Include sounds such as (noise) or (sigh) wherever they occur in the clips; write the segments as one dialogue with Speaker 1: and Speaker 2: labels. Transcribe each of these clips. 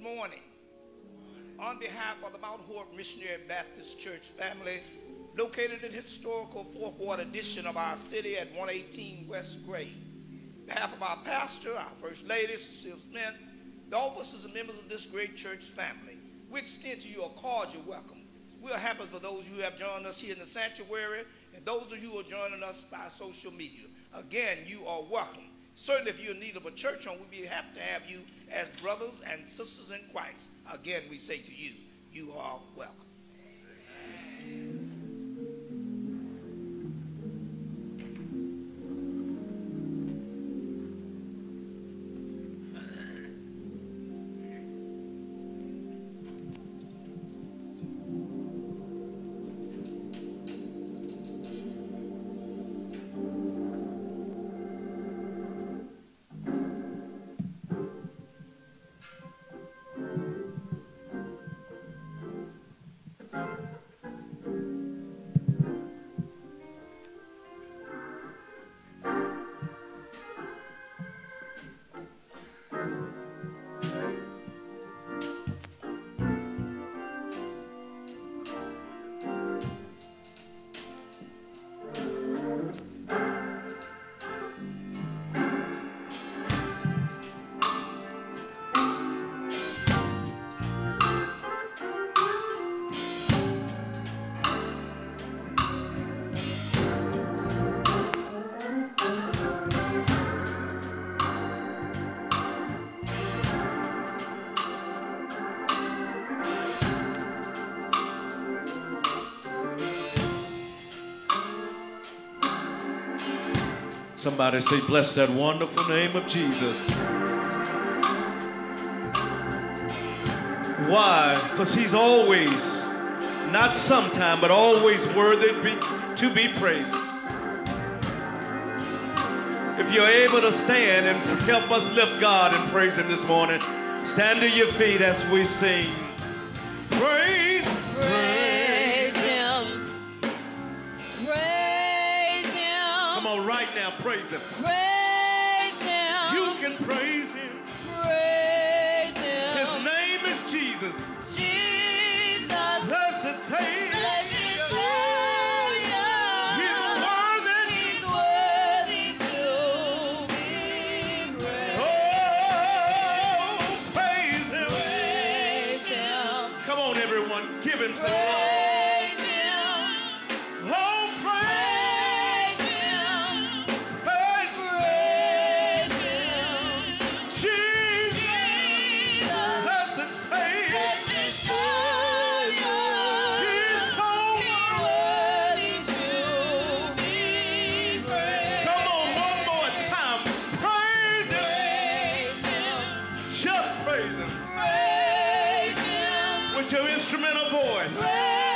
Speaker 1: morning. On behalf of the Mount Horeb Missionary Baptist Church family, located in historical Fourth Ward edition of our city at 118 West Gray. Behalf of our pastor, our First Lady, Cecile Smith, the officers and members of this great church family, we extend to you a cordial welcome. We are happy for those who have joined us here in the sanctuary and those of you who are joining us by social media. Again, you are welcome. Certainly, if you're in need of a church home, we'd be happy to have you as brothers and sisters in Christ. Again, we say to you, you are welcome.
Speaker 2: Somebody say, bless that wonderful name of Jesus. Why? Because he's always, not sometime, but always worthy to be praised. If you're able to stand and help us lift God and praise him this morning, stand to your feet as we sing. Praise Praise Him.
Speaker 3: Praise Him.
Speaker 2: You can praise Him.
Speaker 3: Praise Him.
Speaker 2: His name is Jesus.
Speaker 3: Jesus.
Speaker 2: Blessed Savior.
Speaker 3: Blessed Savior.
Speaker 2: He's worthy. With your instrumental voice.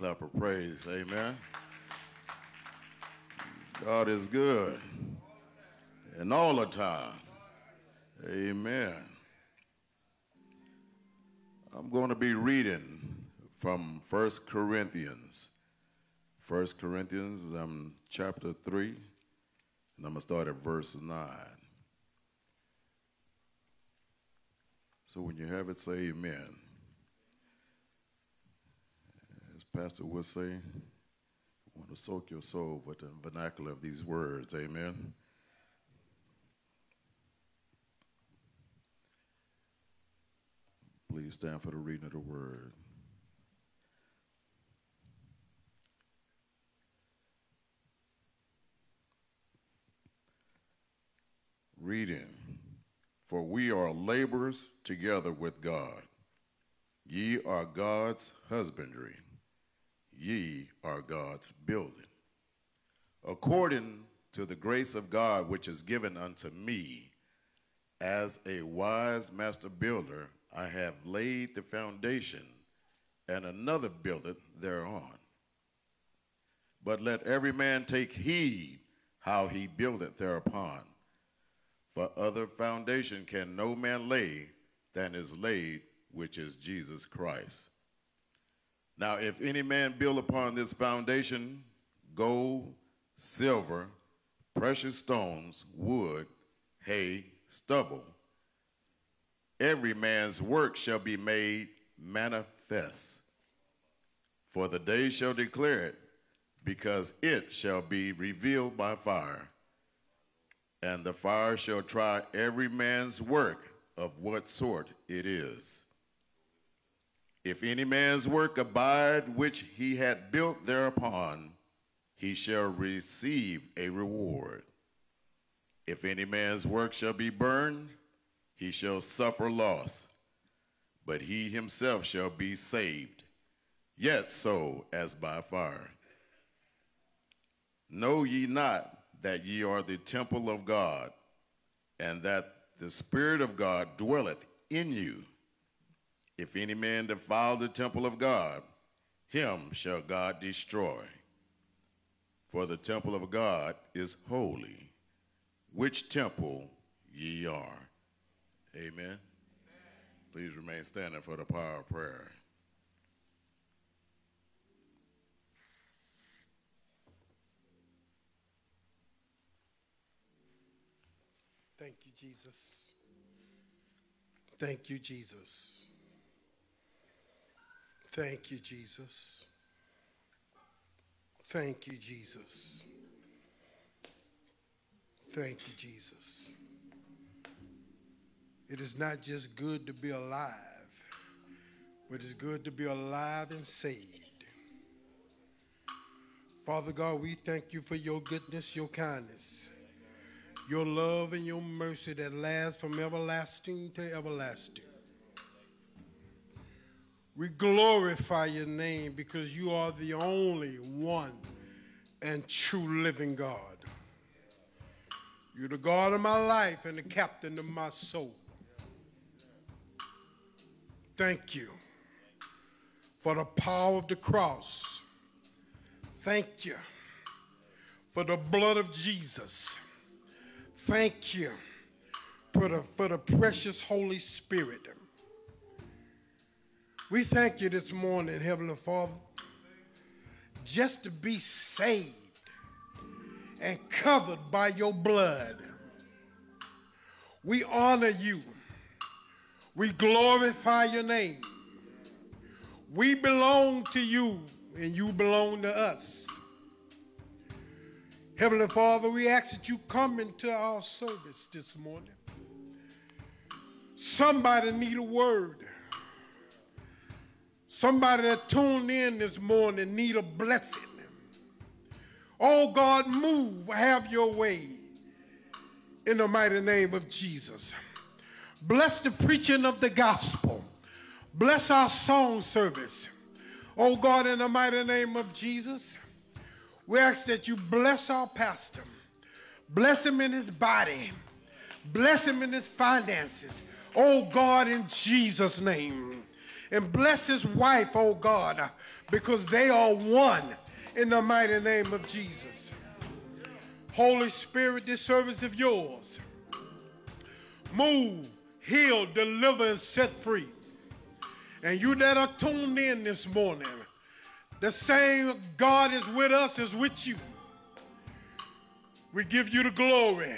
Speaker 4: Clap of praise. Amen. God is good. And all the time. Amen. I'm going to be reading from 1 Corinthians. 1 Corinthians, um, chapter 3, and I'm going to start at verse 9. So when you have it, say amen. As Pastor would say, I want to soak your soul with the vernacular of these words. Amen. Please stand for the reading of the word. Reading. For we are laborers together with God. Ye are God's husbandry. Ye are God's building. According to the grace of God which is given unto me, as a wise master builder, I have laid the foundation, and another buildeth thereon. But let every man take heed how he buildeth thereupon. For other foundation can no man lay than is laid, which is Jesus Christ. Now, if any man build upon this foundation gold, silver, precious stones, wood, hay, stubble, every man's work shall be made manifest. For the day shall declare it, because it shall be revealed by fire. And the fire shall try every man's work of what sort it is. If any man's work abide which he had built thereupon, he shall receive a reward. If any man's work shall be burned, he shall suffer loss, but he himself shall be saved, yet so as by fire. Know ye not that ye are the temple of God, and that the Spirit of God dwelleth in you? If any man defile the temple of God, him shall God destroy. For the temple of God is holy, which temple ye are. Amen. Please remain standing for the power of prayer.
Speaker 5: Thank you, Jesus. Thank you, Jesus. Thank you, Jesus. Thank you, Jesus. Thank you, Jesus. It is not just good to be alive, but it's good to be alive and saved. Father God, we thank you for your goodness, your kindness, your love, and your mercy that lasts from everlasting to everlasting. We glorify your name because you are the only one and true living God. You're the God of my life and the captain of my soul. Thank you for the power of the cross. Thank you for the blood of Jesus. Thank you for the, for the precious Holy Spirit. We thank you this morning, Heavenly Father, just to be saved and covered by your blood. We honor you. We glorify your name. We belong to you and you belong to us. Heavenly Father, we ask that you come into our service this morning. Somebody need a word. Somebody that tuned in this morning need a blessing. Oh God, move, have your way in the mighty name of Jesus. Bless the preaching of the gospel. Bless our song service. Oh God, in the mighty name of Jesus, we ask that you bless our pastor. Bless him in his body. Bless him in his finances. Oh God, in Jesus' name. And bless his wife, oh God, because they are one in the mighty name of Jesus. Holy Spirit, this service of yours. Move, heal, deliver, and set free. And you that are tuned in this morning, the same God is with us is with you. We give you the glory.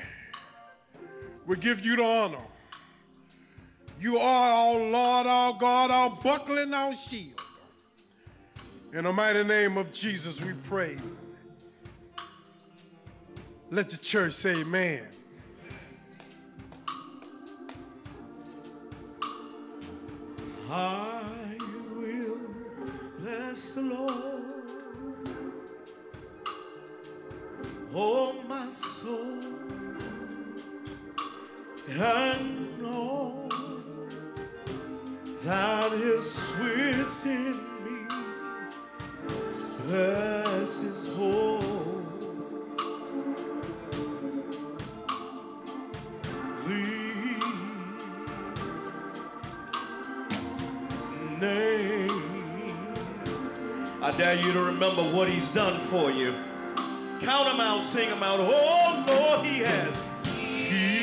Speaker 5: We give you the honor. You are our Lord, our God, our buckler, and our shield. In the mighty name of Jesus, we pray. Let the church say amen.
Speaker 2: I will bless the Lord. Oh, my soul, and that is within me. Bless his holy name. I dare you to remember what he's done for you. Count them out, sing them out. Oh, Lord, he has. He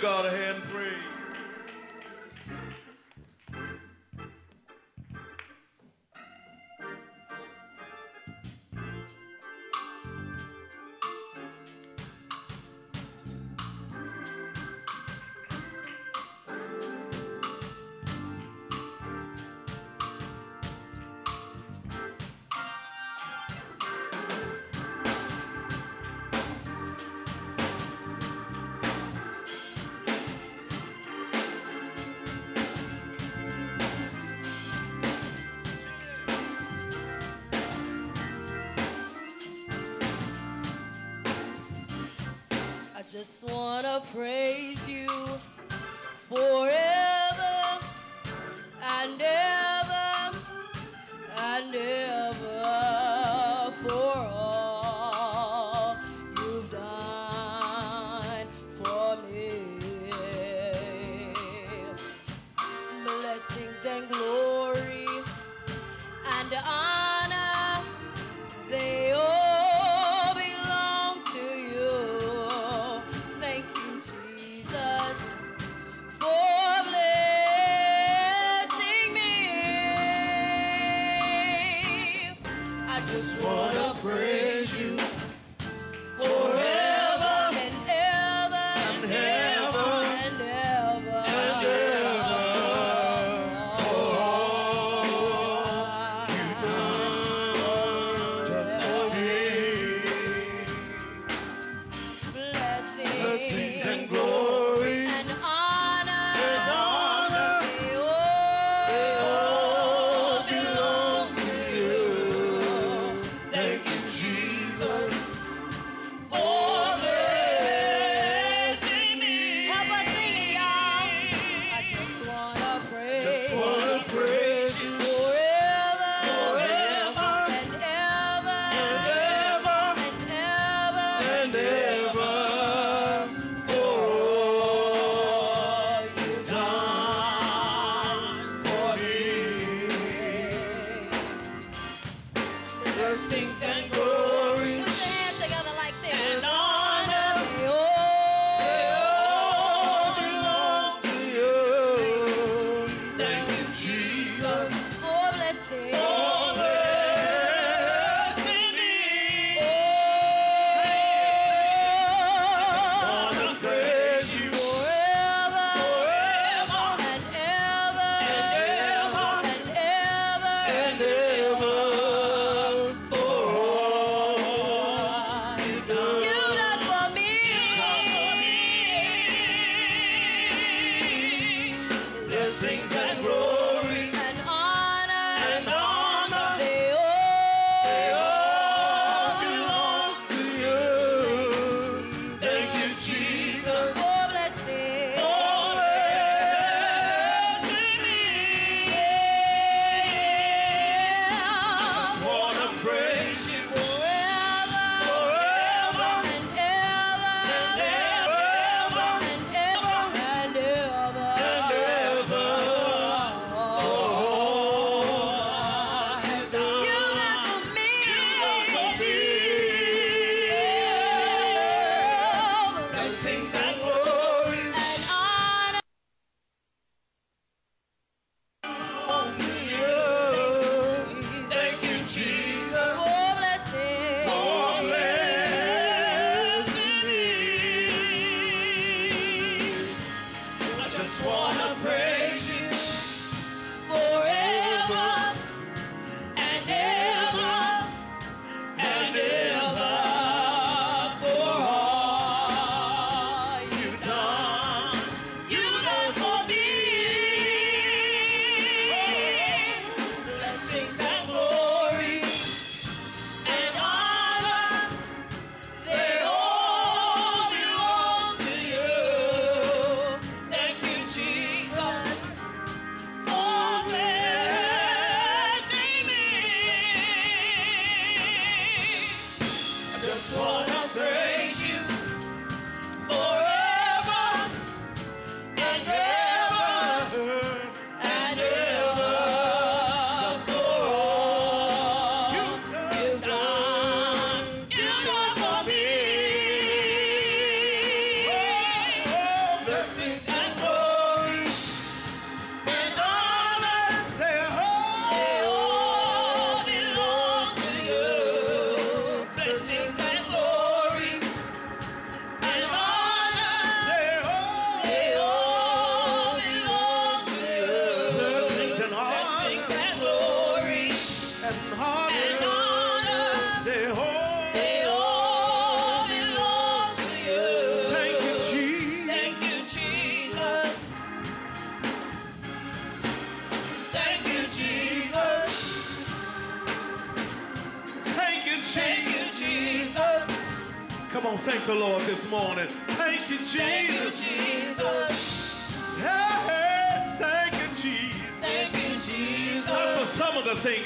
Speaker 2: God of heaven. Just
Speaker 3: wanna praise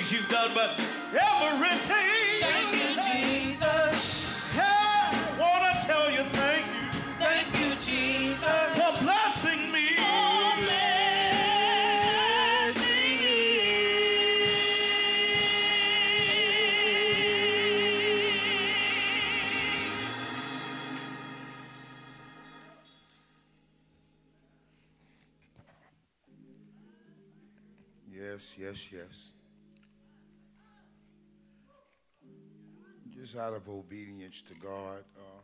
Speaker 2: things you've done, but
Speaker 6: God, uh,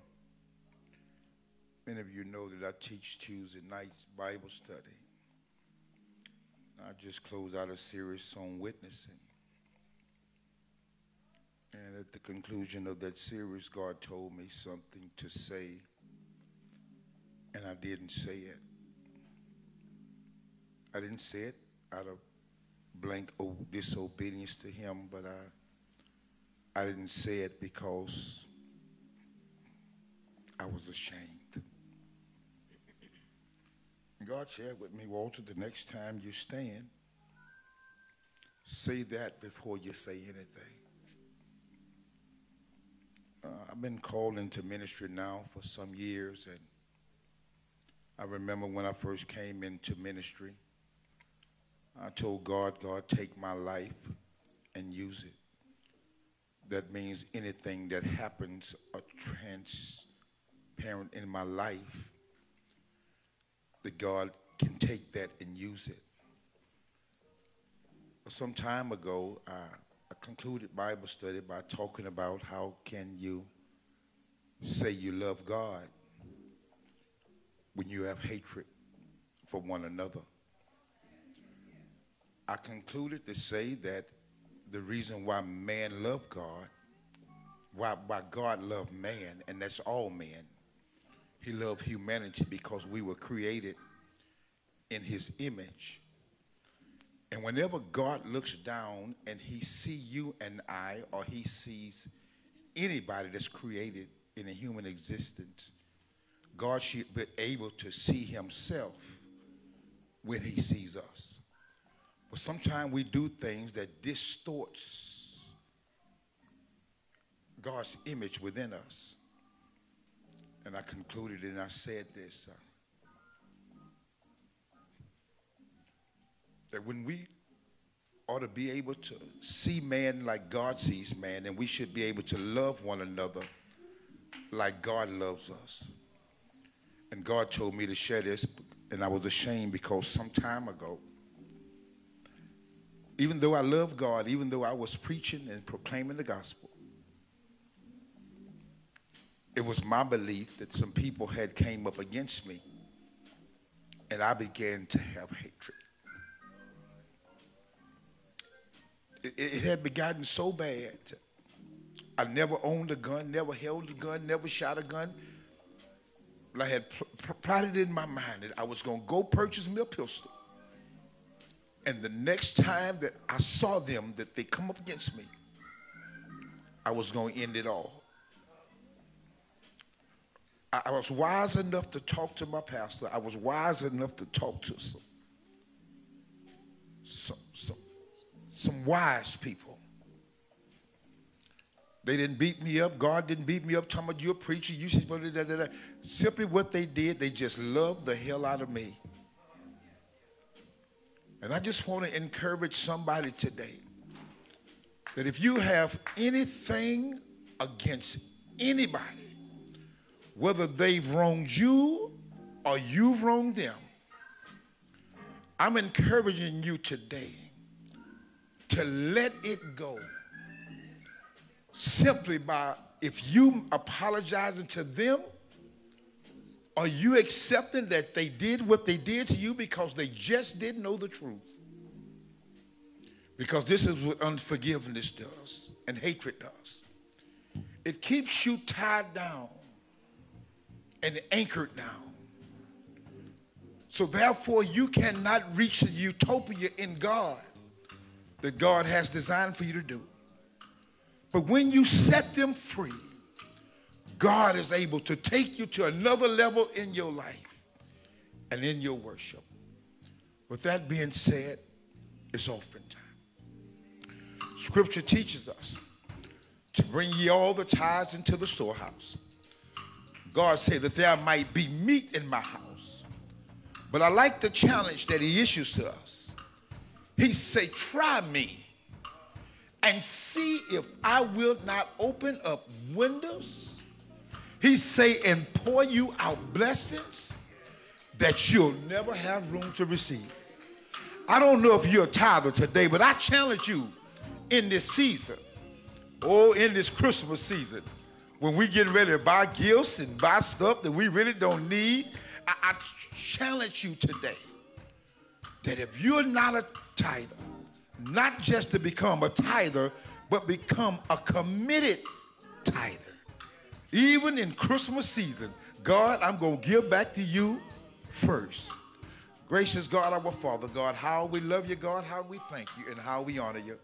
Speaker 6: many of you know that I teach Tuesday night Bible study. I just closed out a series on witnessing. And at the conclusion of that series, God told me something to say, and I didn't say it. I didn't say it out of blank disobedience to him, but I, I didn't say it because I was ashamed. God shared with me, Walter, the next time you stand, say that before you say anything. Uh, I've been called into ministry now for some years, and I remember when I first came into ministry. I told God, God, take my life and use it. That means anything that happens or transparent in my life, that God can take that and use it. Some time ago, I, I concluded Bible study by talking about how can you say you love God when you have hatred for one another. I concluded to say that the reason why man loved God, why, why God loved man, and that's all men, he loved humanity because we were created in his image. And whenever God looks down and he see you and I, or he sees anybody that's created in a human existence, God should be able to see himself when he sees us. But sometimes we do things that distorts God's image within us. And I concluded and I said this uh, that when we ought to be able to see man like God sees man, and we should be able to love one another like God loves us. And God told me to share this, and I was ashamed because some time ago, even though I love God, even though I was preaching and proclaiming the gospel, it was my belief that some people had came up against me, and I began to have hatred. It, it had begotten so bad. I never owned a gun, never held a gun, never shot a gun. But I had pl- pl- plotted in my mind that I was going to go purchase me a pistol. And the next time that I saw them, that they come up against me, I was going to end it all. I, was wise enough to talk to my pastor. I was wise enough to talk to some, some, some, some wise people. They didn't beat me up. God didn't beat me up. Talking about you're a preacher. You should. Da, da. Simply what they did, they just loved the hell out of me. And I just want to encourage somebody today that if you have anything against anybody, whether they've wronged you or you've wronged them, I'm encouraging you today to let it go simply by if you apologizing to them are you accepting that they did what they did to you because they just didn't know the truth? Because this is what unforgiveness does and hatred does. It keeps you tied down and anchored down. So therefore, you cannot reach the utopia in God that God has designed for you to do. But when you set them free, God is able to take you to another level in your life and in your worship. With that being said, it's offering time. Scripture teaches us to bring ye all the tithes into the storehouse. God said that there might be meat in my house. But I like the challenge that he issues to us. He say, try me and see if I will not open up windows. He say, and pour you out blessings that you'll never have room to receive. I don't know if you're a tither today, but I challenge you in this season, oh, in this Christmas season, when we get ready to buy gifts and buy stuff that we really don't need, I, I challenge you today that if you're not a tither, not just to become a tither, but become a committed tither. Even in Christmas season, God, I'm going to give back to you first. Gracious God, our Father, God, how we love you, God, how we thank you, and how we honor you.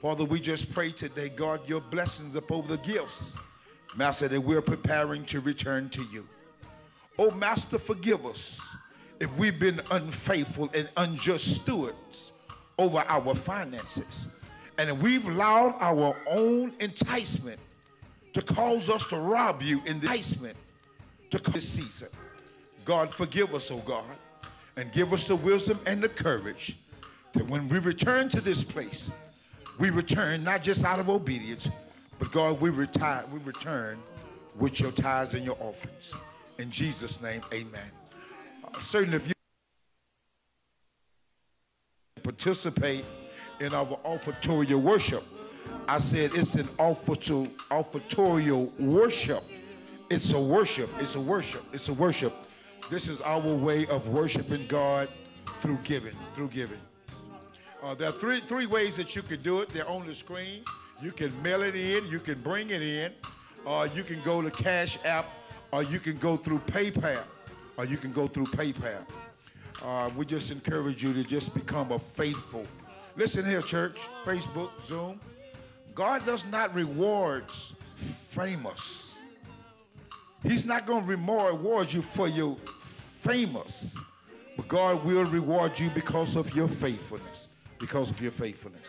Speaker 6: Father, we just pray today, God, your blessings upon the gifts, Master, that we're preparing to return to you. Oh, Master, forgive us if we've been unfaithful and unjust stewards over our finances. And we've allowed our own enticement to cause us to rob you in the enticement to this season. God, forgive us, oh God, and give us the wisdom and the courage that when we return to this place, we return not just out of obedience, but God, we retire, we return with your tithes and your offerings. In Jesus' name, amen. Uh, certainly, if you participate in our offertorial worship, I said it's an offerto- offertorial worship. It's a worship. It's a worship. It's a worship. This is our way of worshiping God through giving. Through giving. Uh, there are three three ways that you can do it. They're on the screen. You can mail it in. You can bring it in. Or you can go to Cash App. Or you can go through PayPal. Or you can go through PayPal. Uh, we just encourage you to just become a faithful. Listen here, church. Facebook, Zoom. God does not reward famous. He's not going to reward you for your famous, but God will reward you because of your faithfulness. Because of your faithfulness.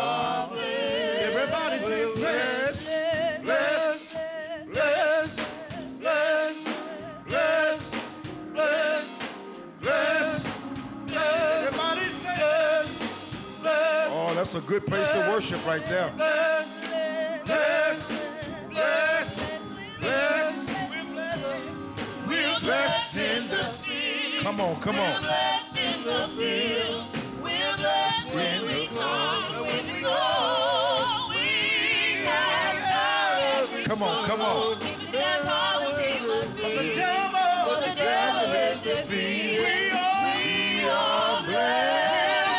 Speaker 3: Are blessed.
Speaker 2: everybody say blessed,
Speaker 3: Blessed.
Speaker 2: blessed, blessed, blessed, blessed, blessed, blessed. Everybody say blessed, blessed,
Speaker 6: Oh, that's a good place to worship right there.
Speaker 2: blessed, blessed, blessed, blessed. We're blessed in the sea.
Speaker 6: Come on, come on.
Speaker 3: Blessed in the fields.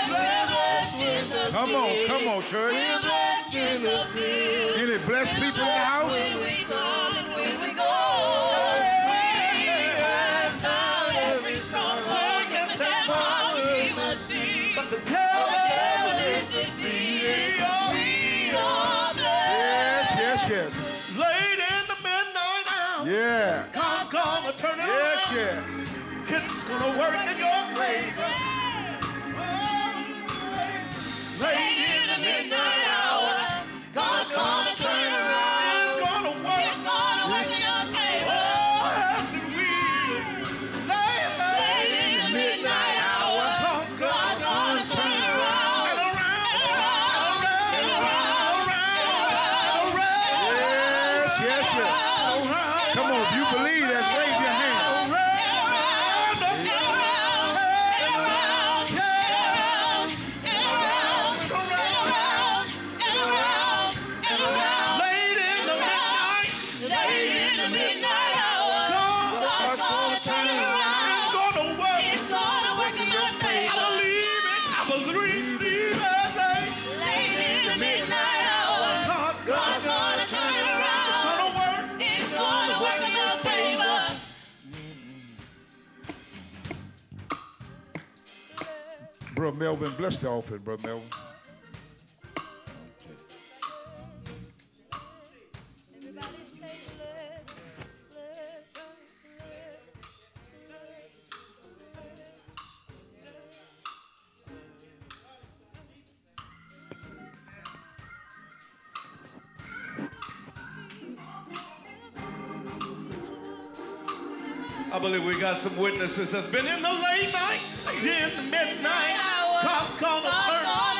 Speaker 3: We're blessed. In the
Speaker 6: Come on, come on, church. Melvin. Bless the office, Brother Melvin.
Speaker 2: I believe we got some witnesses that's been in the late night, in the midnight
Speaker 3: cops call the
Speaker 7: clerk.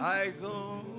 Speaker 7: I go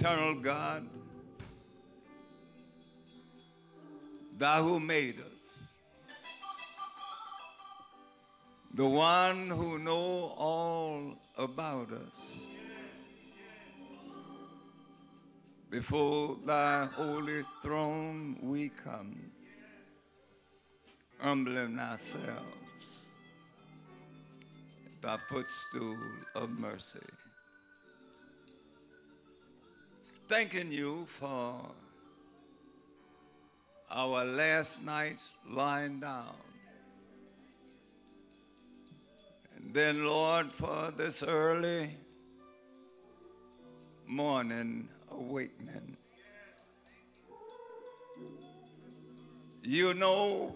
Speaker 7: Eternal God, thou who made us, the one who know all about us. Before thy holy throne we come, humbling ourselves at thy footstool of mercy. Thanking you for our last night's lying down. And then, Lord, for this early morning awakening. You know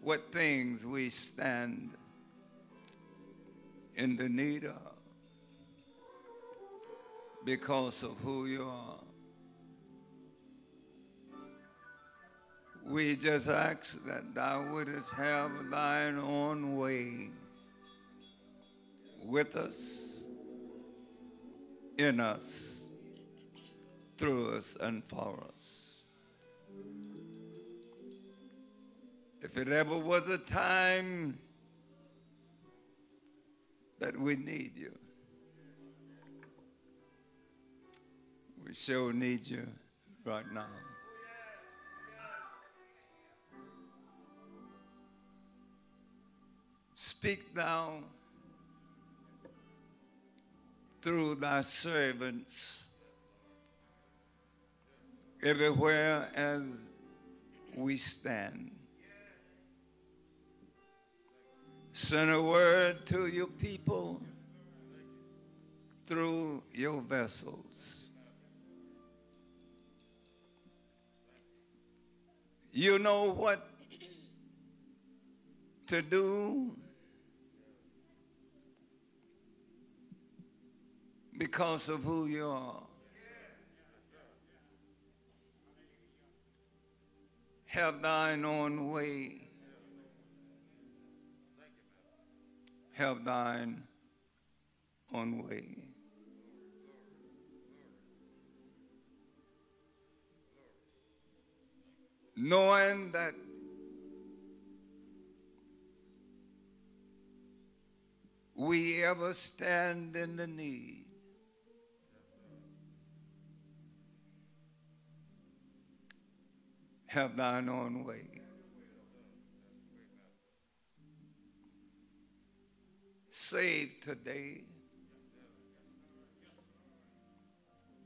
Speaker 7: what things we stand in the need of because of who you are. We just ask that thou wouldst have thine own way with us, in us, through us, and for us. If it ever was a time that we need you, we sure need you right now. Speak thou through thy servants everywhere as we stand. Send a word to your people through your vessels. You know what to do because of who you are. Have thine own way. Have thine own way. knowing that we ever stand in the need have thine own way. Saved today,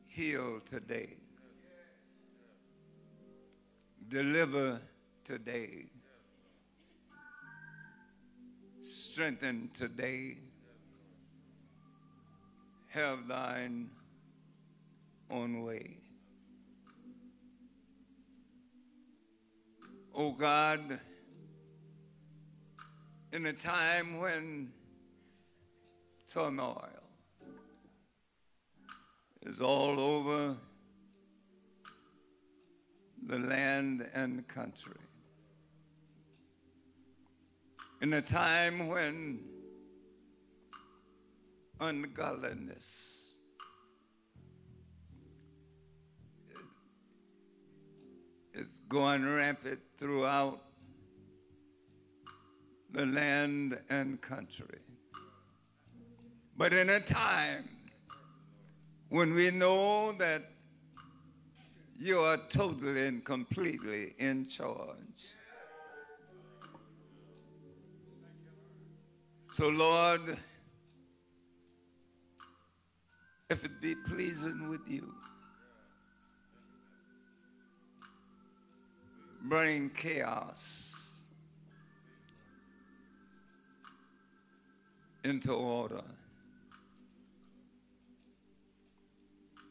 Speaker 7: healed today. Deliver today. Strengthen today. Have thine own way. Oh God, in a time when turmoil is all over the land and country. In a time when ungodliness is going rampant throughout the land and country. But in a time when we know that you are totally and completely in charge. So, Lord, if it be pleasing with you, bring chaos into order.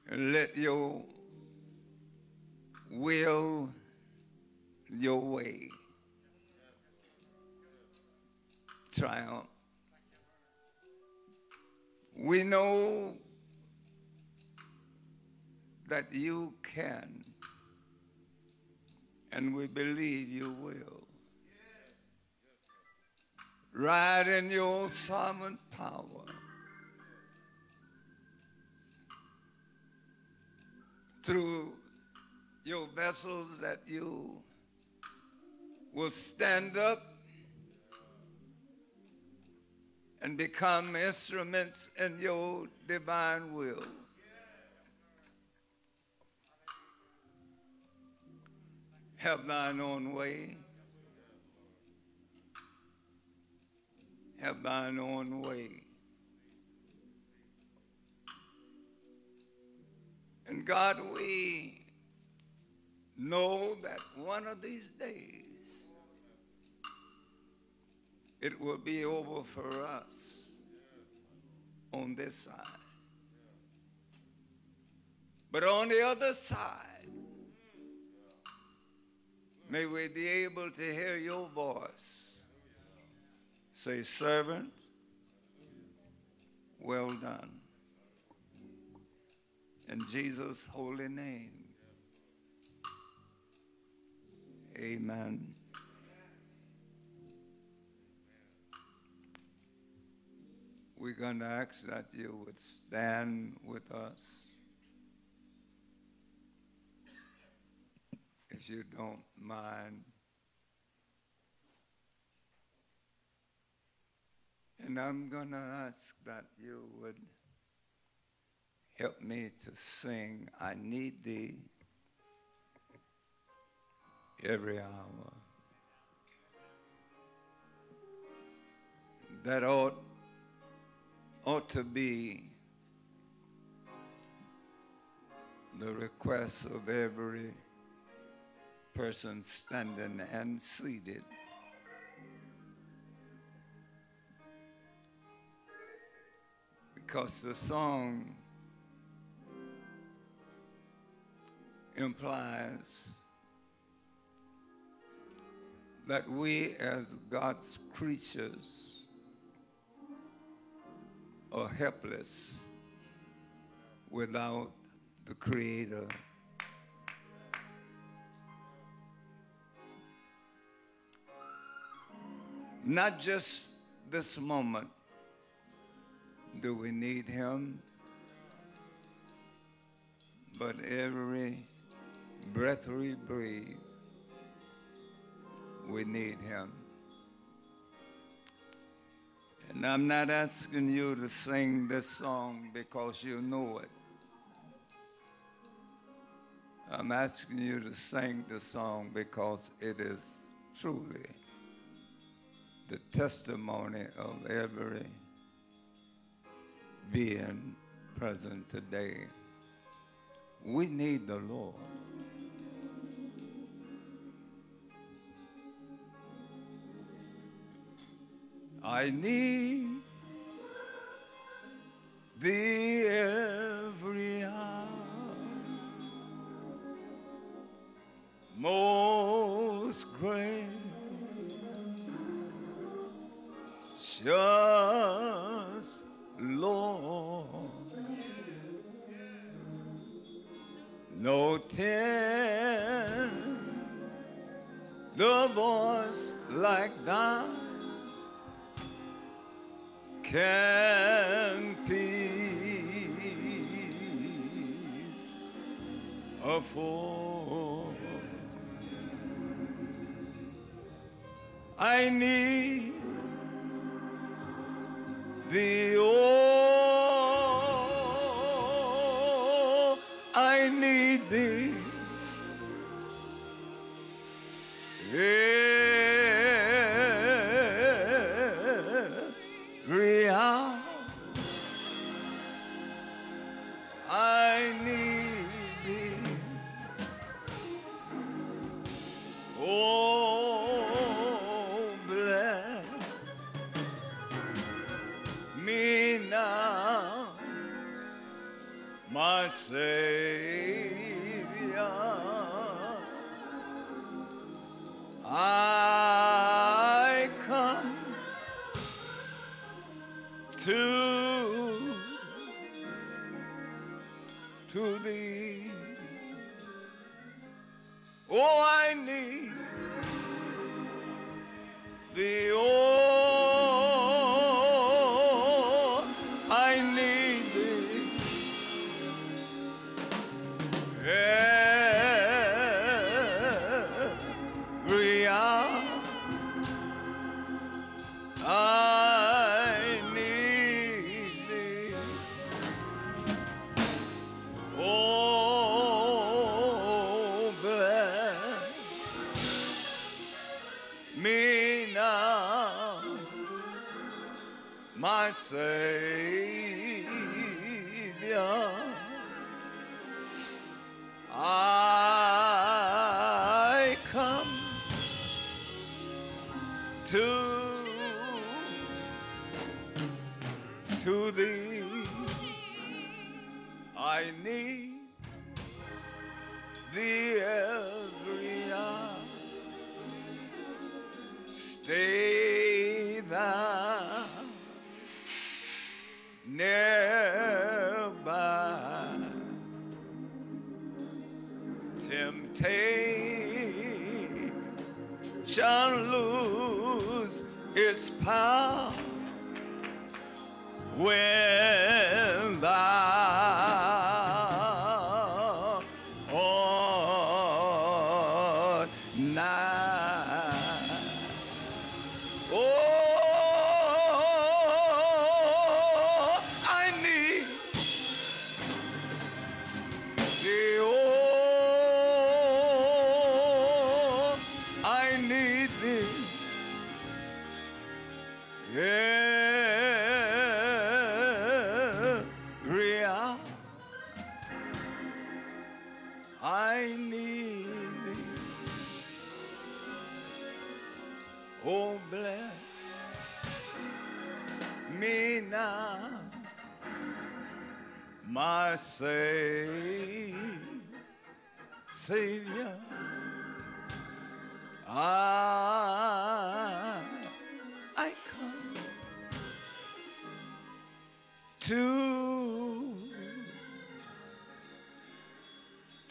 Speaker 7: And let your will, your way triumph. We know that you can, and we believe you will. Ride in your sovereign power. Through your vessels that you will stand up and become instruments in your divine will. Have thine own way. Have thine own way. And God, we know that one of these days it will be over for us on this side. But on the other side, may we be able to hear your voice say, Servant, well done. In Jesus' holy name. Amen. We're going to ask that you would stand with us. If you don't mind. And I'm going to ask that you would help me to sing, I Need Thee every hour. That ought, ought to be the request of every person standing and seated. Because the song implies that we as God's creatures are helpless without the Creator. Not just this moment do we need Him, but every breath we breathe we need him. And I'm not asking you to sing this song because you know it. I'm asking you to sing the song because it is truly the testimony of every being present today. We need the Lord. I need thee every hour. Most gracious Lord. No ten the voice like thine can peace afford. I need the oh,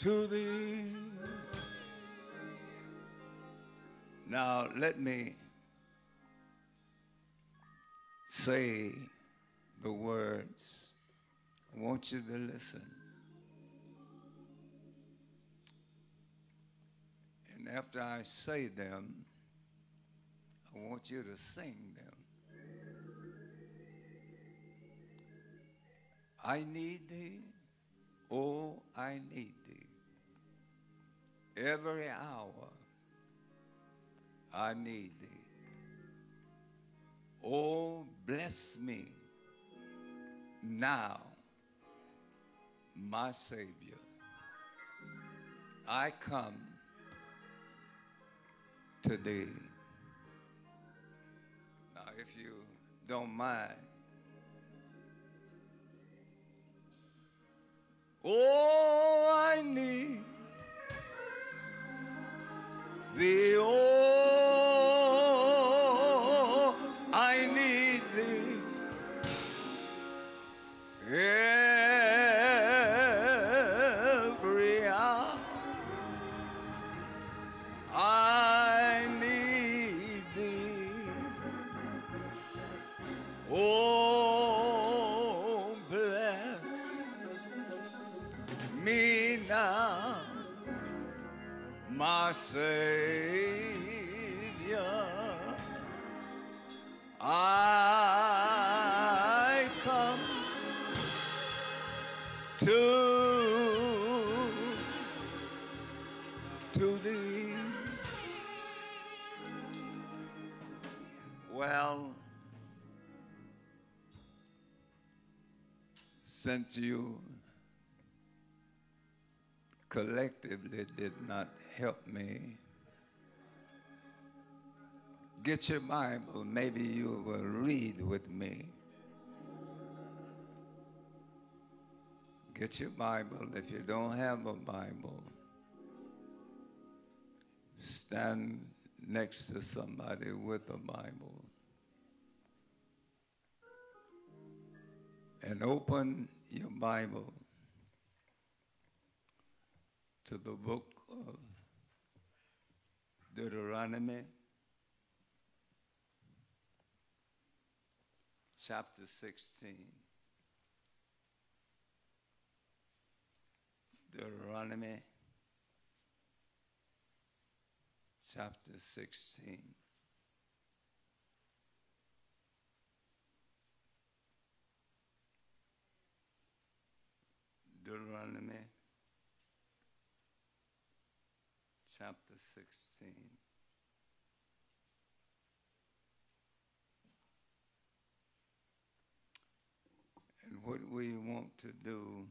Speaker 7: to thee. Now let me say the words. I want you to listen. And after I say them, I want you to sing them. I need thee. Oh, I need thee. Every hour I need thee. Oh, bless me now, my Savior. I come today. Now, if you don't mind, oh, I need thee. Oh, I need thee. Every hour I need thee. Oh, bless me now, my Savior. Since you collectively did not help me, get your Bible. Maybe you will read with me. Get your Bible. If you don't have a Bible, stand next to somebody with a Bible and open your Bible to the book of Deuteronomy, chapter 16. Deuteronomy chapter 16. Deuteronomy chapter 16. And what we want to do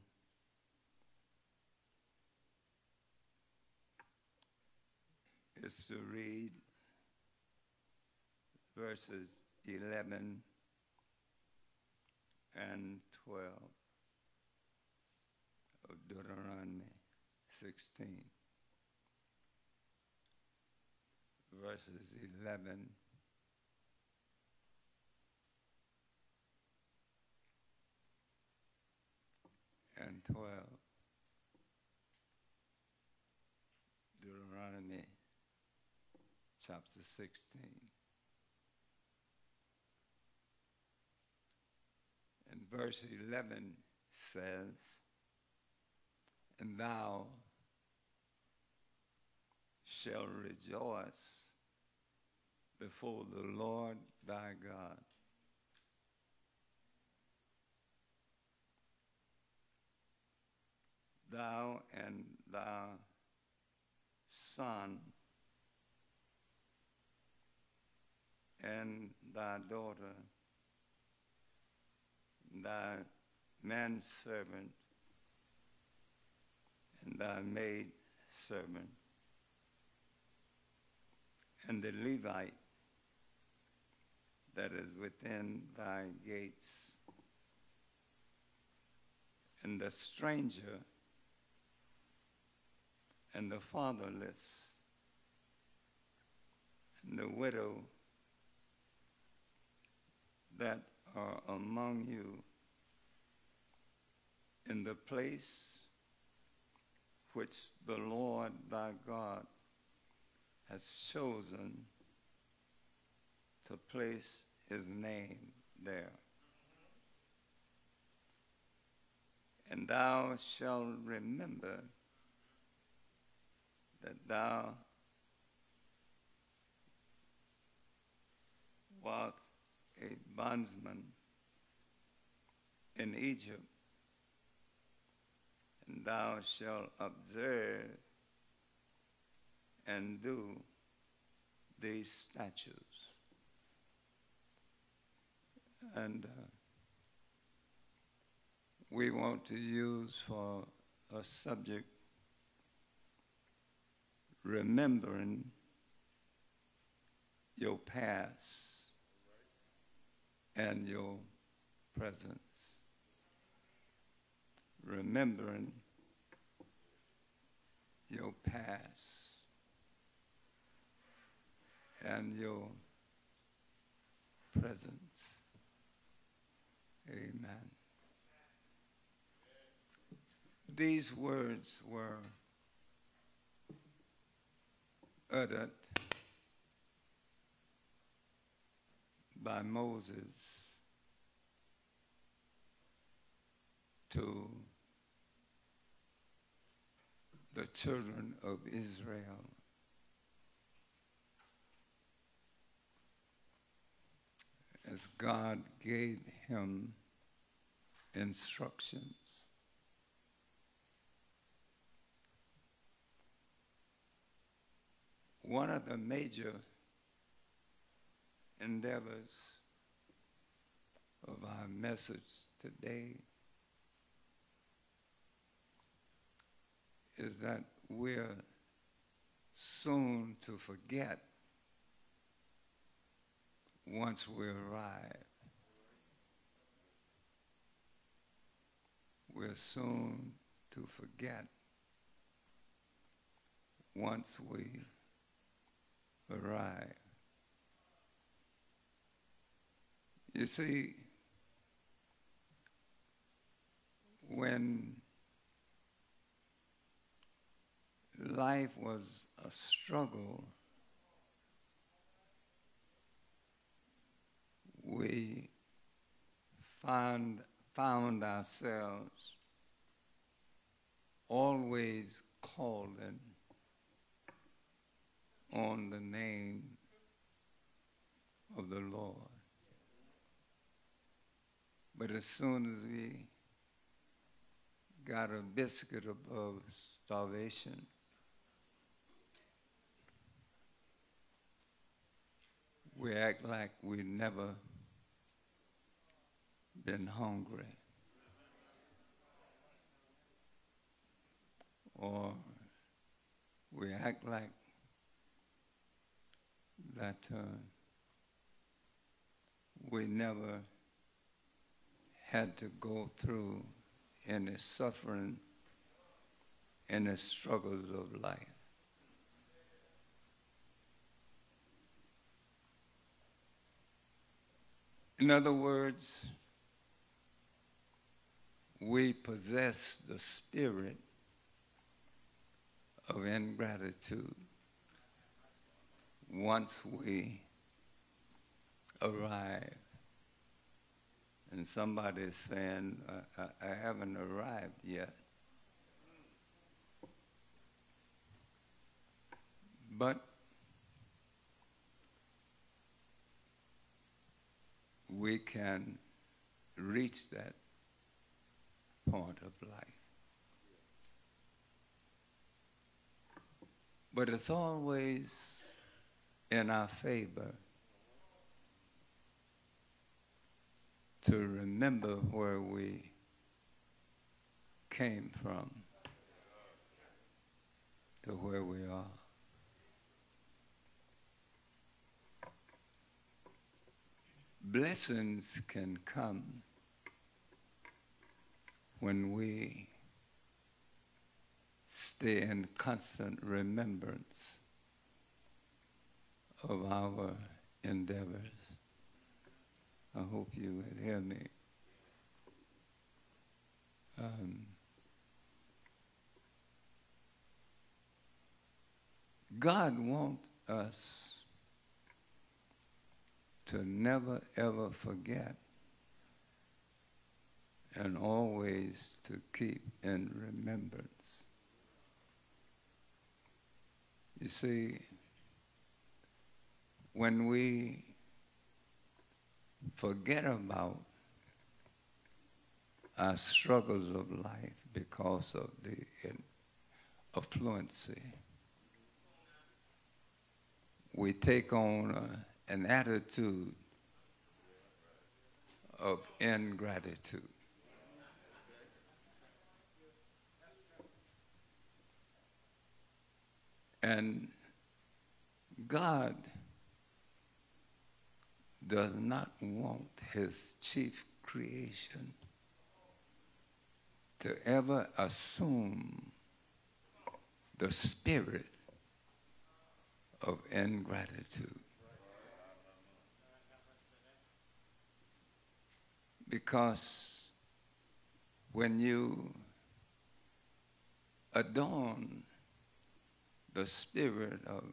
Speaker 7: is to read verses 11 and 12 of Deuteronomy 16. Verses 11 and 12. Deuteronomy chapter 16. And verse 11 says, And thou shalt rejoice before the Lord thy God. Thou and thy son and thy daughter, thy manservant, and thy maid servant, and the Levite that is within thy gates, and the stranger and the fatherless, and the widow that are among you in the place which the Lord thy God has chosen to place his name there. And thou shalt remember that thou wast a bondsman in Egypt, thou shalt observe and do these statutes. And uh, we want to use for a subject remembering your past and your presence. Remembering your past and your presence. Amen. These words were uttered by Moses to the children of Israel. As God gave him instructions. One of the major endeavors of our message today is that we're soon to forget once we arrive. We're soon to forget once we arrive. You see, when life was a struggle, we found, found ourselves always calling on the name of the Lord. But as soon as we got a biscuit above starvation, we act like we've never been hungry. Or we act like that uh, we never had to go through any suffering, any struggles of life. In other words, we possess the spirit of ingratitude once we arrive. And somebody is saying, I, I haven't arrived yet. But we can reach that point of life. But it's always in our favor to remember where we came from to where we are. Blessings can come when we stay in constant remembrance of our endeavors. I hope you would hear me. Um, God wants us to never ever forget and always to keep in remembrance. You see, when we forget about our struggles of life because of the affluency. We take on uh, an attitude of ingratitude. And God does not want his chief creation to ever assume the spirit of ingratitude. Because when you adorn the spirit of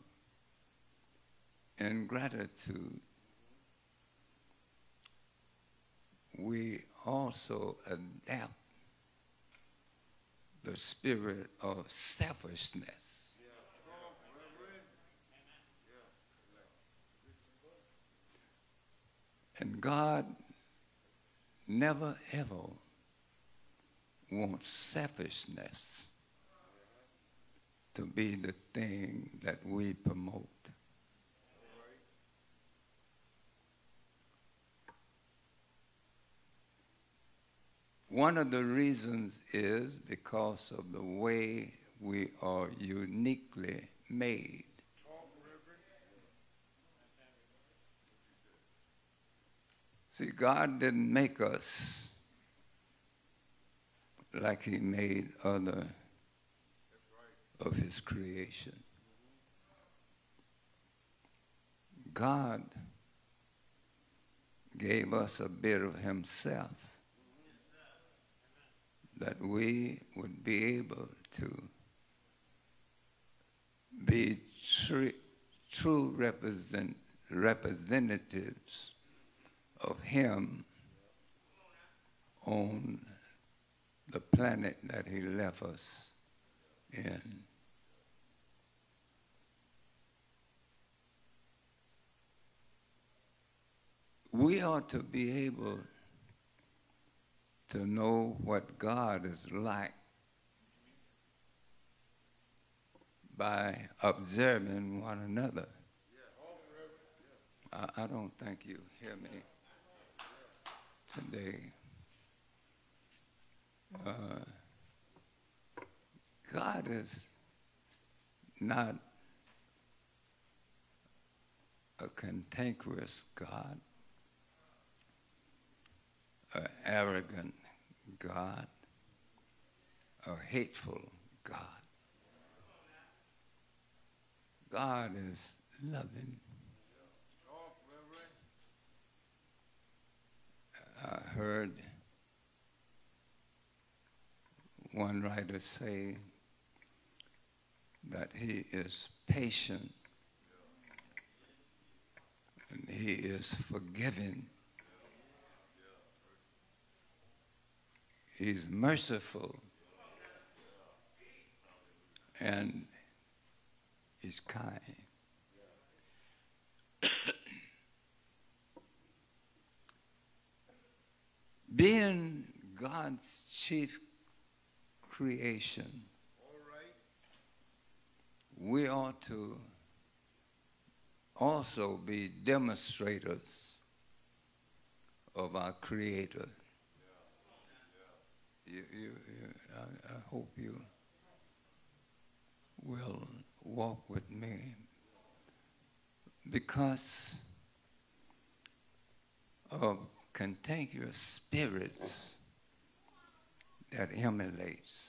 Speaker 7: ingratitude, we also adapt the spirit of selfishness. And God never ever want selfishness to be the thing that we promote. One of the reasons is because of the way we are uniquely made. See, God didn't make us like He made other of His creation. God gave us a bit of Himself that we would be able to be true, true represent, representatives of Him on the planet that He left us in. We ought to be able to know what God is like by observing one another. I, I don't think you hear me today. Uh, God is not a cantankerous God, an arrogant God, a hateful God. God is loving. I heard one writer say that he is patient and he is forgiving. He's merciful and he's kind. Being God's chief creation, we ought to also be demonstrators of our Creator. You, you, you, I, I hope you will walk with me because of cantankerous spirits that emanates.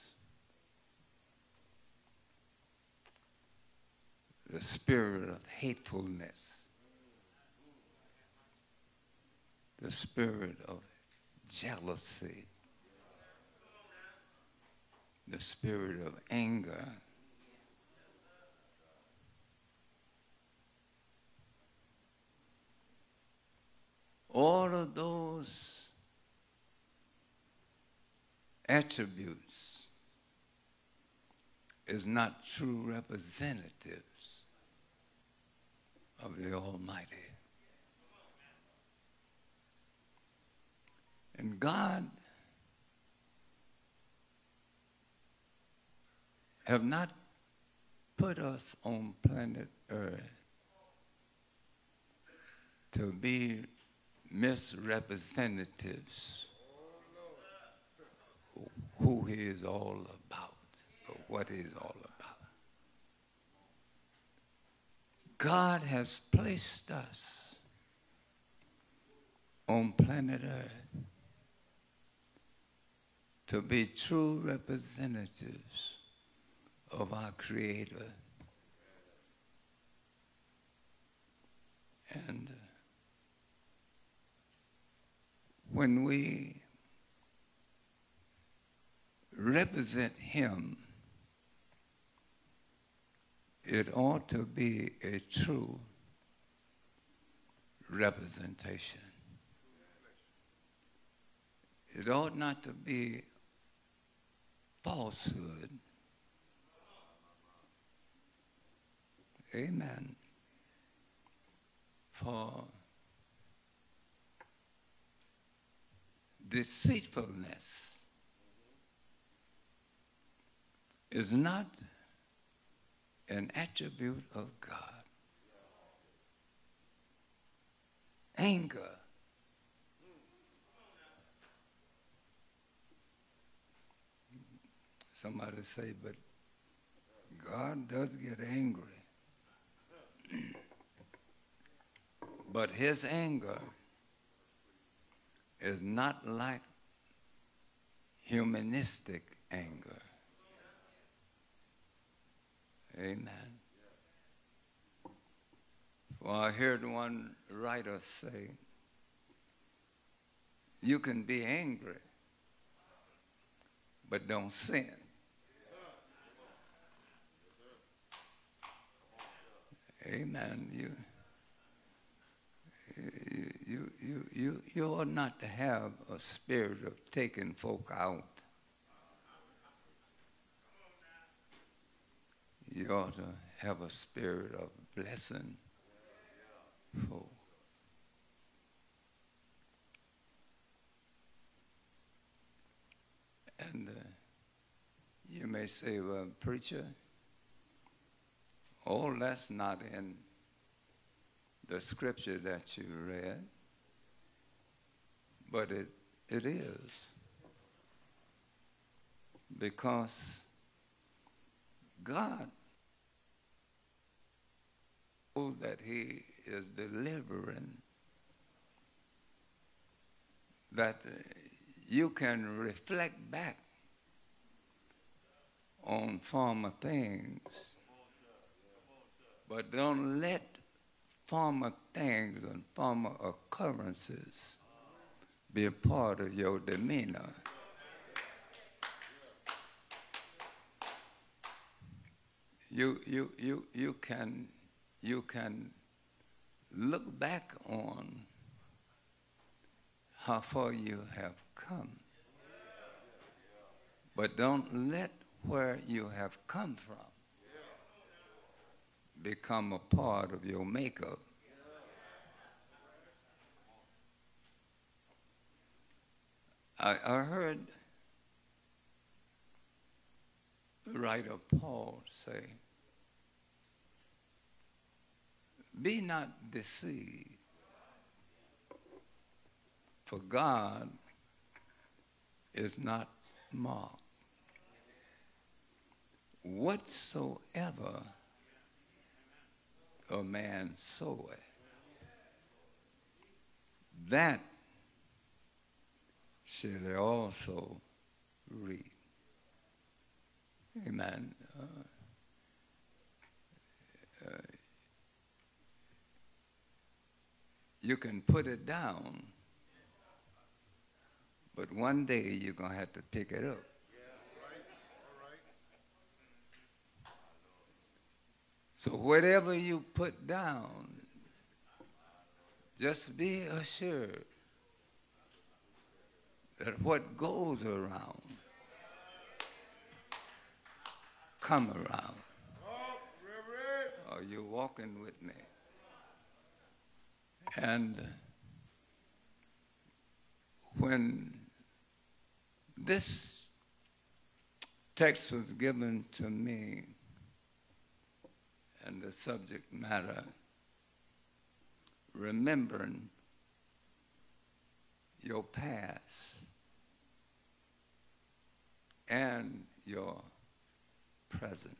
Speaker 7: The spirit of hatefulness, the spirit of jealousy, the spirit of anger. all of those attributes is not true representatives of the Almighty. And God have not put us on planet Earth to be misrepresentatives who he is all about, or what he is all about. God has placed us on planet Earth to be true representatives of our Creator. And uh, when we represent Him, it ought to be a true representation. It ought not to be falsehood. Amen. For deceitfulness is not an attribute of God. Anger. Somebody say, but God does get angry. (clears throat) but his anger is not like humanistic anger. Amen. Well, I heard one writer say, you can be angry, but don't sin. Amen. You, you, you, you, you, ought not to have a spirit of taking folk out. You ought to have a spirit of blessing folk. And uh, you may say, well, preacher, Oh, that's not in the scripture that you read, but it, it is. Because God that he is delivering that you can reflect back on former things but don't let former things and former occurrences be a part of your demeanor. You, you, you, you, can, you can look back on how far you have come. But don't let where you have come from become a part of your makeup. I, I heard the writer Paul say, Be not deceived, for God is not mocked. Whatsoever a man soweth, that shall also reap. Amen. Uh, uh, you can put it down, but one day you're going to have to pick it up. So whatever you put down, just be assured that what goes around come around. Are you walking with me? And when this text was given to me, and the subject matter remembering your past and your presence.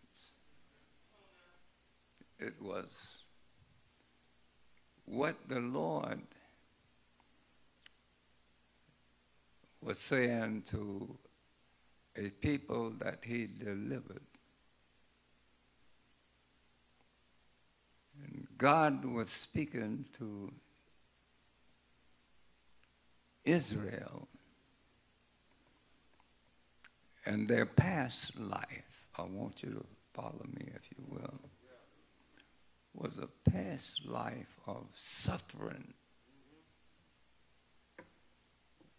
Speaker 7: It was what the Lord was saying to a people that he delivered. God was speaking to Israel and their past life. I want you to follow me, if you will. Was a past life of suffering,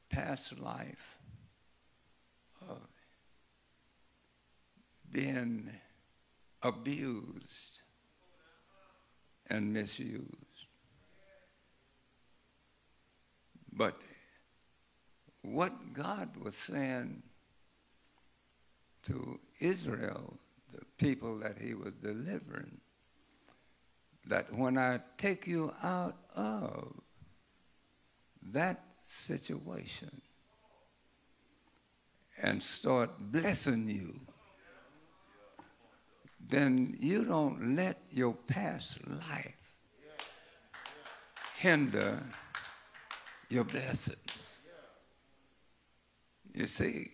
Speaker 7: past life of being abused and misused. But what God was saying to Israel, the people that he was delivering, that when I take you out of that situation and start blessing you, then you don't let your past life hinder your blessings. You see,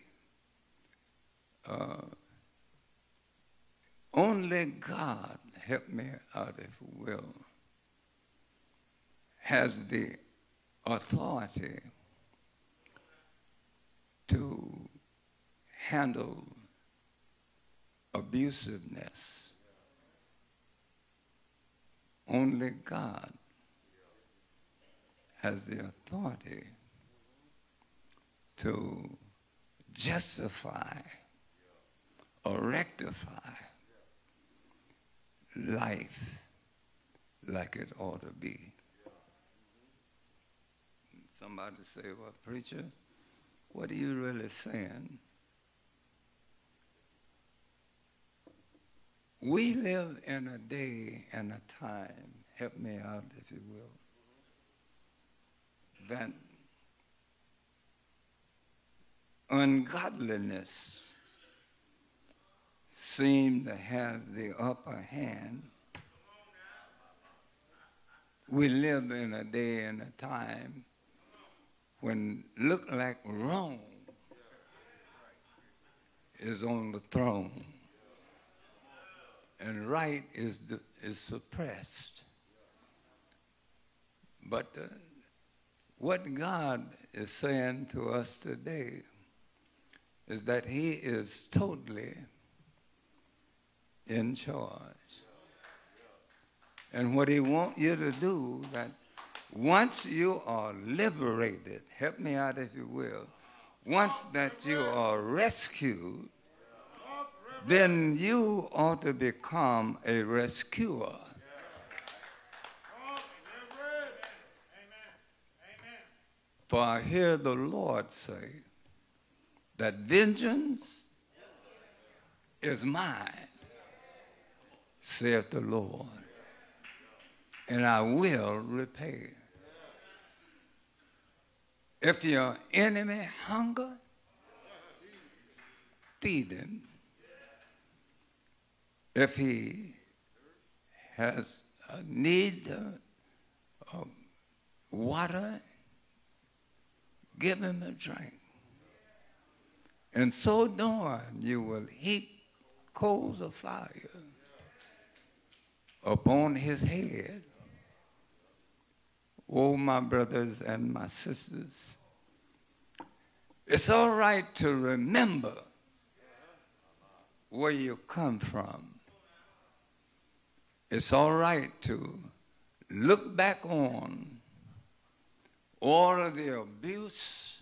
Speaker 7: uh, only God, help me out if will, has the authority to handle abusiveness. Only God has the authority to justify or rectify life like it ought to be. Somebody say, well, preacher, what are you really saying? We live in a day and a time, help me out if you will, that ungodliness seem to have the upper hand. We live in a day and a time when look like wrong is on the throne and right is, is suppressed. But uh, what God is saying to us today is that he is totally in charge. And what he wants you to do that once you are liberated, help me out if you will, once that you are rescued, then you ought to become a rescuer. For I hear the Lord say that vengeance is mine, saith the Lord, and I will repay. If your enemy hunger, feed him if he has a need of water, give him a drink. And so doing, you will heap coals of fire upon his head. Oh, my brothers and my sisters, it's all right to remember where you come from it's all right to look back on all of the abuse,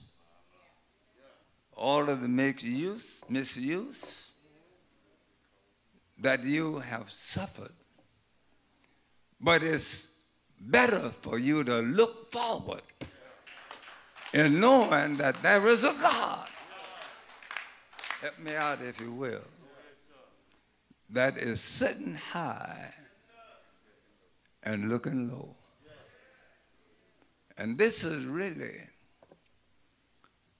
Speaker 7: all of the misuse, misuse that you have suffered. But it's better for you to look forward in knowing that there is a God. help me out if you will, that is sitting high and looking low. And this is really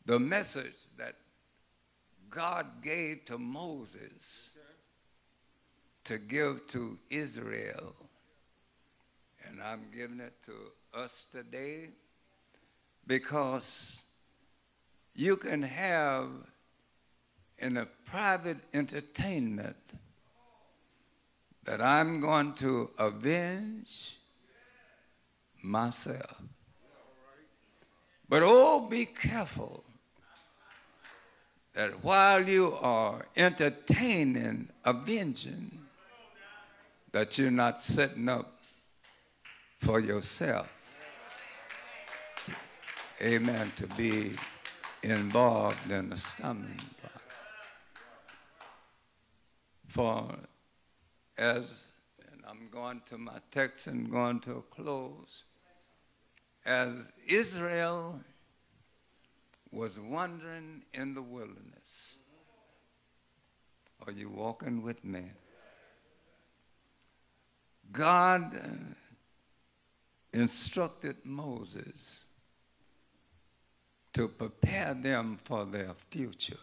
Speaker 7: the message that God gave to Moses to give to Israel. And I'm giving it to us today because you can have in a private entertainment that I'm going to avenge myself. But oh, be careful that while you are entertaining, avenging, that you're not setting up for yourself. Amen. To be involved in the stumbling block. For as, and I'm going to my text and going to a close, as Israel was wandering in the wilderness, are you walking with me? God instructed Moses to prepare them for their future.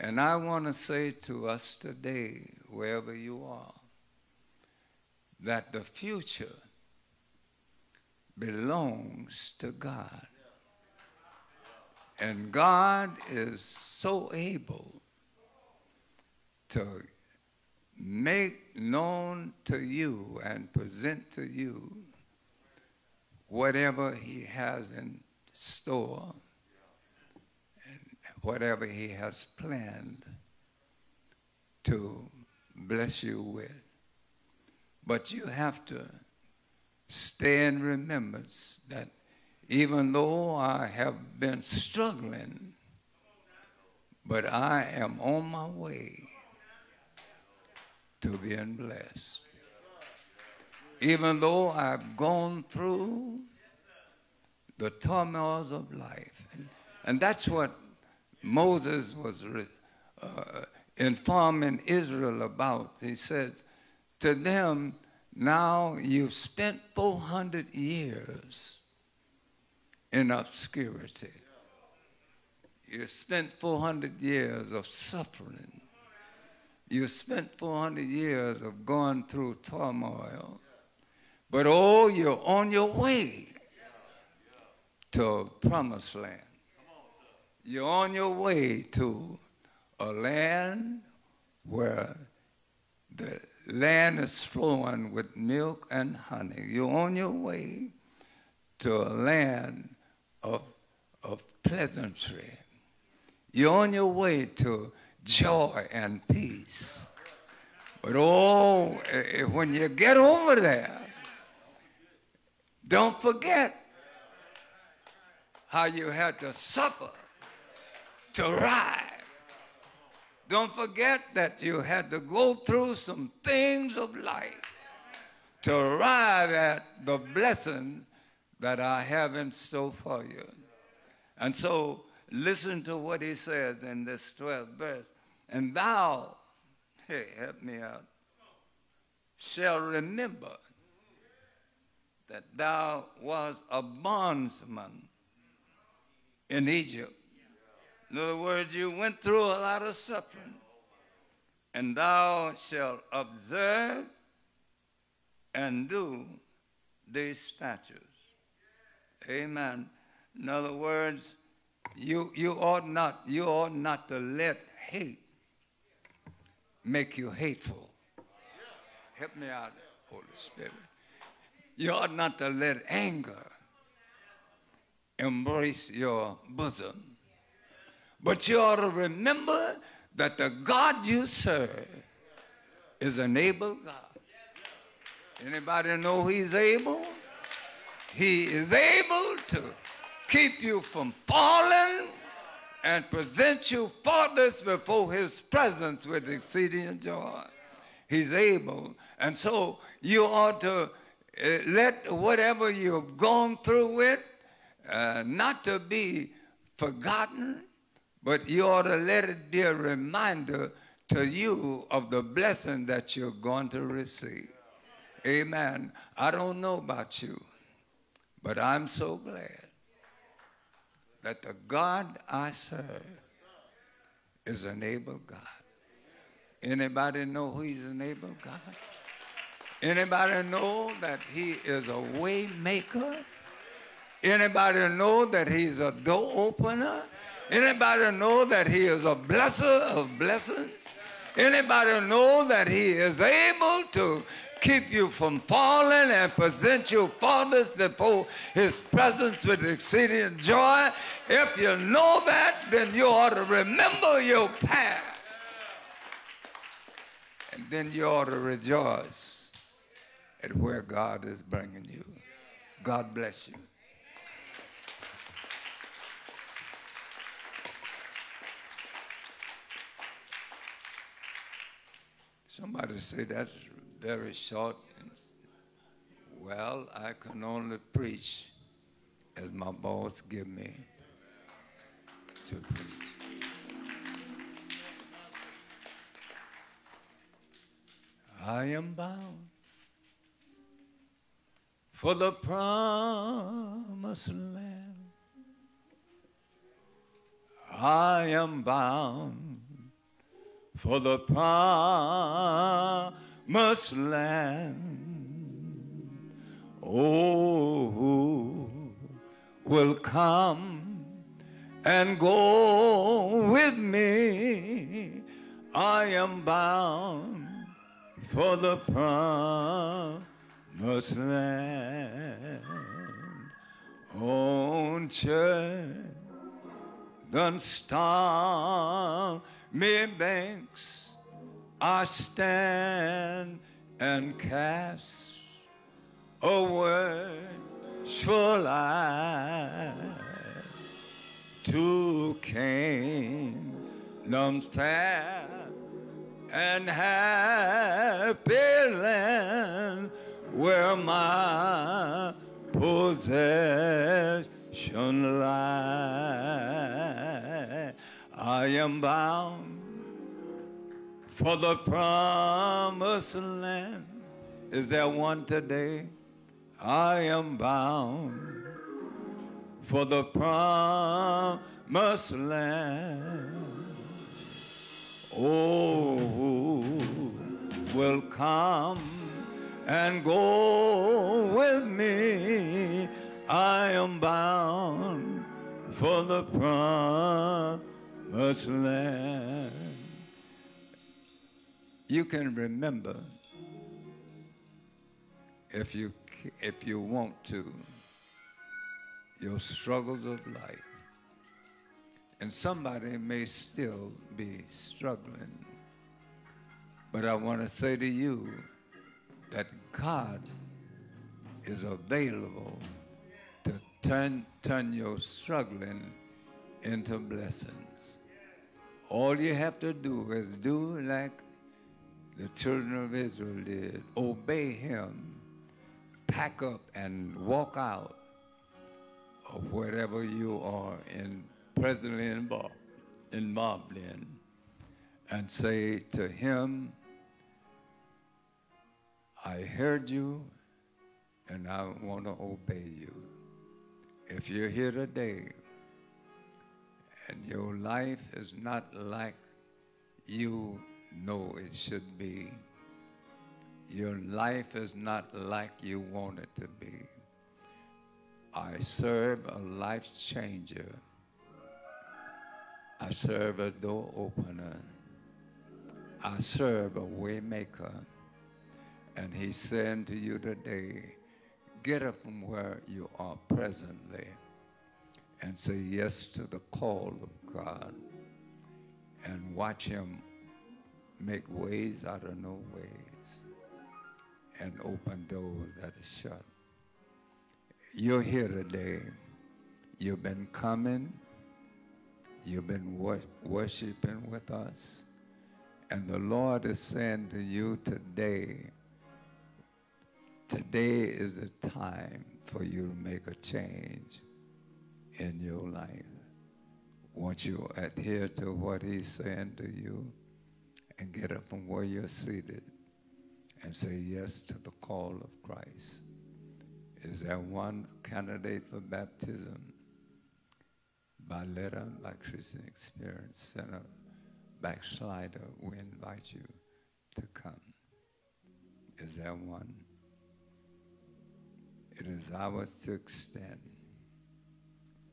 Speaker 7: And I want to say to us today, wherever you are, that the future belongs to God. And God is so able to make known to you and present to you whatever He has in store whatever He has planned to bless you with. But you have to stay in remembrance that even though I have been struggling, but I am on my way to being blessed. Even though I've gone through the turmoils of life. And, and that's what Moses was uh, informing Israel about. He says, to them, now you've spent 400 years in obscurity. You spent 400 years of suffering. You spent 400 years of going through turmoil. But oh, you're on your way to promised land. You're on your way to a land where the land is flowing with milk and honey. You're on your way to a land of, of pleasantry. You're on your way to joy and peace. But oh, when you get over there, don't forget how you had to suffer to rise. Don't forget that you had to go through some things of life to arrive at the blessing that I have in store for you. And so listen to what he says in this 12th verse. And thou, hey, help me out, shall remember that thou was a bondsman in Egypt in other words, you went through a lot of suffering. And thou shalt observe and do these statutes. Amen. In other words, you, you ought not you ought not to let hate make you hateful. Help me out, Holy Spirit. You ought not to let anger embrace your bosom. But you ought to remember that the God you serve is an able God. Anybody know he's able? He is able to keep you from falling and present you faultless before his presence with exceeding joy. He's able. And so you ought to uh, let whatever you've gone through with uh, not to be forgotten, but you ought to let it be a reminder to you of the blessing that you're going to receive. Amen. I don't know about you, but I'm so glad that the God I serve is an able God. Anybody know who he's an able God? Anybody know that he is a way maker? Anybody know that he's a door opener? Anybody know that he is a blesser of blessings? Anybody know that he is able to keep you from falling and present you faultless before his presence with exceeding joy? If you know that, then you ought to remember your past. And then you ought to rejoice at where God is bringing you. God bless you. Somebody say that's very short. Well, I can only preach as my boss give me to preach. I am bound for the promised land. I am bound for the promised land. Oh, who will come and go with me? I am bound for the promised land. On church, the stormy banks I stand and cast a wishful eye to Canaan's fair and happy land where my possession lie. I am bound for the promised land. Is there one today? I am bound for the promised land. Oh, will come and go with me? I am bound for the promised land. You can remember if you if you want to your struggles of life. And somebody may still be struggling. But I want to say to you that God is available to turn, turn your struggling into blessings. All you have to do is do like the children of Israel did obey Him, pack up, and walk out of wherever you are in presently involved, involved in, and say to Him, I heard you and I want to obey you. If you're here today and your life is not like you know it should be, your life is not like you want it to be, I serve a life changer. I serve a door opener. I serve a way maker. And he's saying to you today, get up from where you are presently and say yes to the call of God and watch him make ways out of no ways and open doors that are shut. You're here today. You've been coming. You've been wor- worshiping with us. And the Lord is saying to you today, today is the time for you to make a change in your life. Won't you adhere to what he's saying to you and get up from where you're seated and say yes to the call of Christ? Is there one candidate for baptism? By letter, by Christian experience, sinner, backslider, we invite you to come. Is there one? It is ours to extend.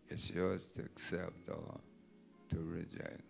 Speaker 7: It's yours to accept or to reject.